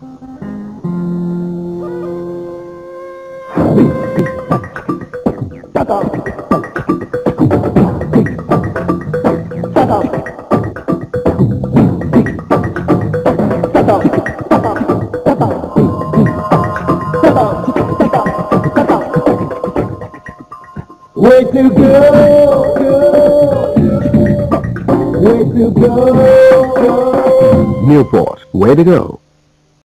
Way to go, go. Way to go, go. Newport, way to go.